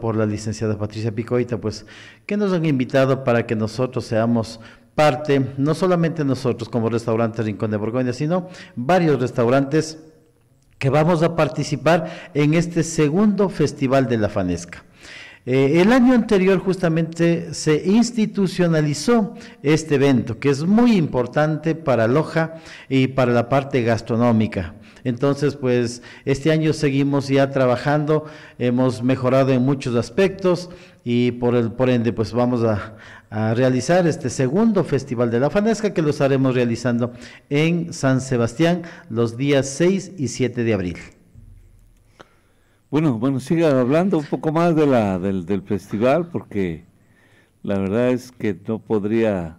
por la licenciada Patricia Picoita, pues que nos han invitado para que nosotros seamos parte, no solamente nosotros como restaurante Rincón de Borgoña, sino varios restaurantes que vamos a participar en este segundo Festival de la Fanesca. Eh, el año anterior justamente se institucionalizó este evento, que es muy importante para Loja y para la parte gastronómica. Entonces, pues este año seguimos ya trabajando, hemos mejorado en muchos aspectos y por, el, por ende, pues vamos a, realizar este segundo Festival de la Fanesca que lo estaremos realizando en San Sebastián los días 6 y 7 de abril. Bueno, bueno, siga hablando un poco más del festival porque la verdad es que no podría,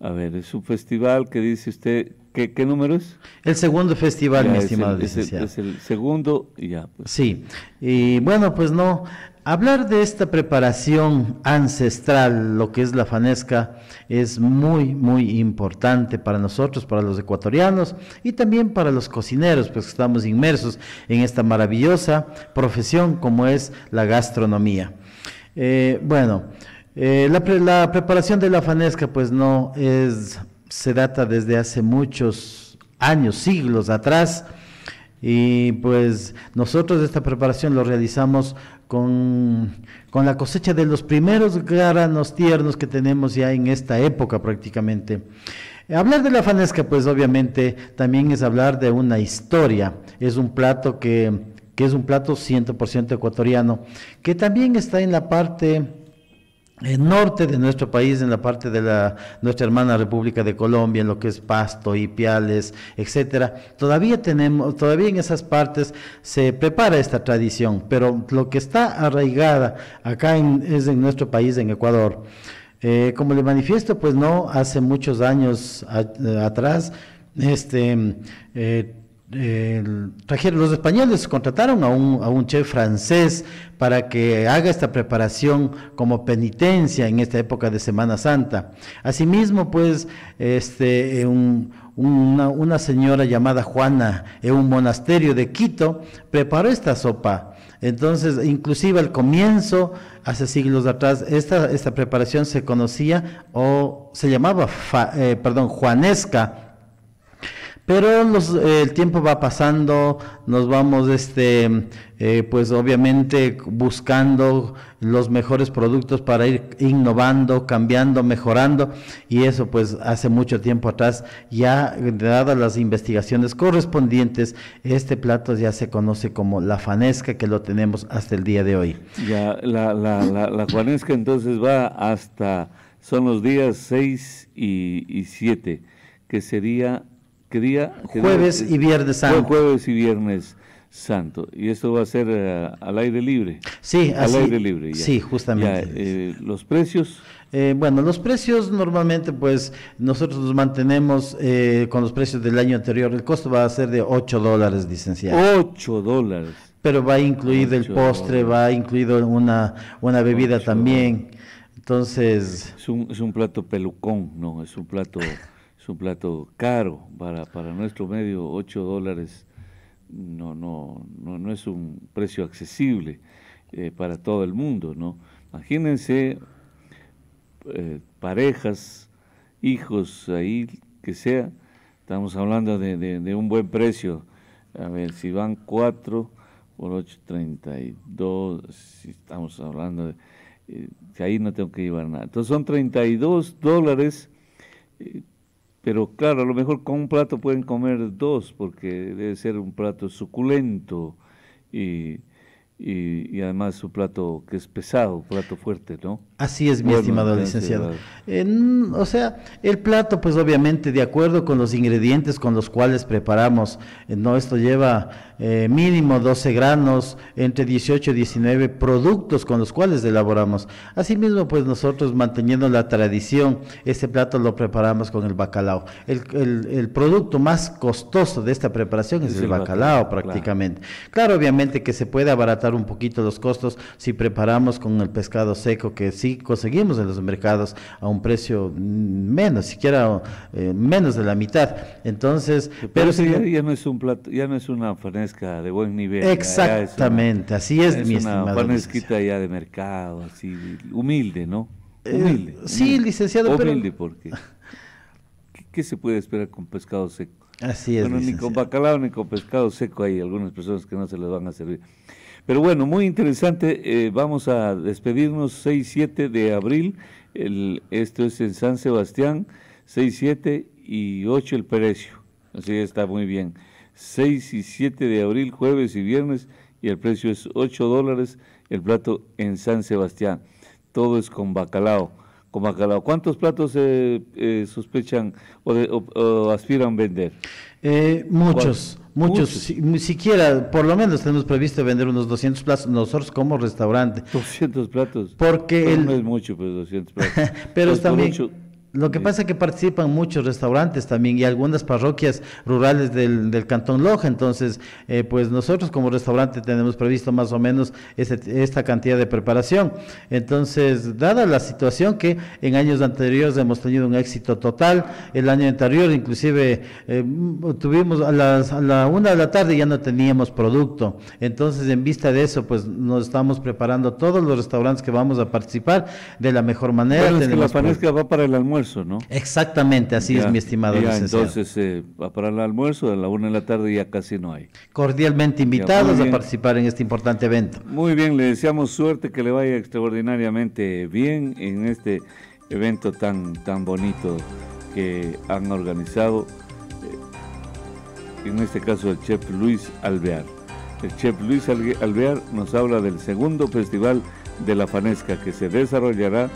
a ver, es un festival que dice usted ¿Qué, número es? El segundo festival, mi estimado es Es el, segundo y ya. Pues. Sí, y bueno, pues no, hablar de esta preparación ancestral, lo que es la fanesca, es muy, muy importante para nosotros, para los ecuatorianos y también para los cocineros, pues estamos inmersos en esta maravillosa profesión como es la gastronomía. Eh, bueno, eh, la, la preparación de la fanesca, pues no es se data desde hace muchos años, siglos atrás, y pues nosotros esta preparación lo realizamos con, con, la cosecha de los primeros granos tiernos que tenemos ya en esta época prácticamente. Hablar de la fanesca, pues obviamente también es hablar de una historia, es un plato que, que es un plato 100% ecuatoriano, que también está en la parte el norte de nuestro país, en la parte de la nuestra hermana República de Colombia, en lo que es Pasto, Ipiales, etcétera, todavía tenemos, todavía en esas partes se prepara esta tradición, pero lo que está arraigada acá es en nuestro país, en Ecuador. Eh, como le manifiesto, pues no hace muchos años atrás, este eh, los españoles contrataron a un, chef francés para que haga esta preparación como penitencia en esta época de Semana Santa. Asimismo, pues, este, una, una, señora llamada Juana en un monasterio de Quito preparó esta sopa. Entonces, inclusive al comienzo, hace siglos atrás, esta, esta preparación se conocía o se llamaba, eh, perdón, juanesca pero el tiempo va pasando, nos vamos, este, eh, pues obviamente buscando los mejores productos para ir innovando, cambiando, mejorando, y eso pues hace mucho tiempo atrás, ya dadas las investigaciones correspondientes, este plato ya se conoce como la fanesca, que lo tenemos hasta el día de hoy. Ya, la, la, la, la fanesca entonces va hasta, son los días 6 y 7, que sería ¿Qué día? jueves y viernes santo. Jueves y viernes santo. Y esto va a ser eh, al aire libre. Sí, al aire libre. Sí, justamente. Eh, ¿Los precios? Eh, bueno, los precios normalmente pues nosotros nos mantenemos con los precios del año anterior. El costo va a ser de 8 dólares, licenciado. 8 dólares. Pero va incluido el postre, va incluido una, una bebida también. Entonces... Es un, es un plato pelucón, ¿no? Es un plato un plato caro para, para nuestro medio, 8 dólares no, no, no, no es un precio accesible eh, para todo el mundo, ¿no? Imagínense eh, parejas, hijos ahí, que sea, estamos hablando de, de, un buen precio. A ver, si van 4 por 8, 32, si estamos hablando de, eh, que ahí no tengo que llevar nada. Entonces son 32 dólares pero claro, a lo mejor con un plato pueden comer dos, porque debe ser un plato suculento y, y, además un plato que es pesado, un plato fuerte, ¿no? Así es, mi estimado licenciado. o sea, el plato, pues obviamente, de acuerdo con los ingredientes con los cuales preparamos, eh, no, esto lleva eh, mínimo 12 granos, entre 18 y 19 productos con los cuales elaboramos. Asimismo, pues nosotros manteniendo la tradición, este plato lo preparamos con el bacalao. El, el, producto más costoso de esta preparación es, el, bacalao, prácticamente. Claro. obviamente que se puede abaratar un poquito los costos si preparamos con el pescado seco que sí conseguimos en los mercados a un precio menos, siquiera eh, menos de la mitad. Entonces, pero, ya, no es un plato, ya no es una de buen nivel. Exactamente, así es, es mi una fanesquita ya de mercado, así humilde, ¿no? Eh, humilde. sí, licenciado, humilde porque ¿qué, se puede esperar con pescado seco? Así es. Bueno, ni con bacalao ni con pescado seco hay algunas personas que no se les van a servir. Pero bueno, muy interesante. Eh, vamos a despedirnos 6-7 de abril. El, esto es en San Sebastián, 6-7 y 8 el precio. Así está muy bien. 6 y 7 de abril, jueves y viernes, y el precio es 8 dólares el plato en San Sebastián. Todo es con bacalao. Con bacalao. ¿Cuántos platos eh, eh, sospechan o, aspiran vender? Eh, muchos. Muchos, siquiera, por lo menos tenemos previsto vender unos 200 platos nosotros como restaurante. 200 platos. Porque no es mucho, pues 200 platos. pero también... Lo que pasa es que participan muchos restaurantes también y algunas parroquias rurales del, del Cantón Loja, entonces eh, pues nosotros como restaurante tenemos previsto más o menos esta cantidad de preparación. Entonces, dada la situación que en años anteriores hemos tenido un éxito total, el año anterior inclusive eh, tuvimos a, las, a la una de la tarde ya no teníamos producto, entonces en vista de eso pues nos estamos preparando todos los restaurantes que vamos a participar de la mejor manera. Bueno, es que la va para el almuerzo. ¿No? Exactamente, así es mi estimado ya, Entonces, eh, para el almuerzo, a la una de la tarde ya casi no hay. Cordialmente invitados a participar en este importante evento. Muy bien, le deseamos suerte, que le vaya extraordinariamente bien en este evento tan, tan bonito que han organizado, eh, en este caso el chef Luis Alvear. El chef Luis Alvear nos habla del segundo festival de la Fanesca que se desarrollará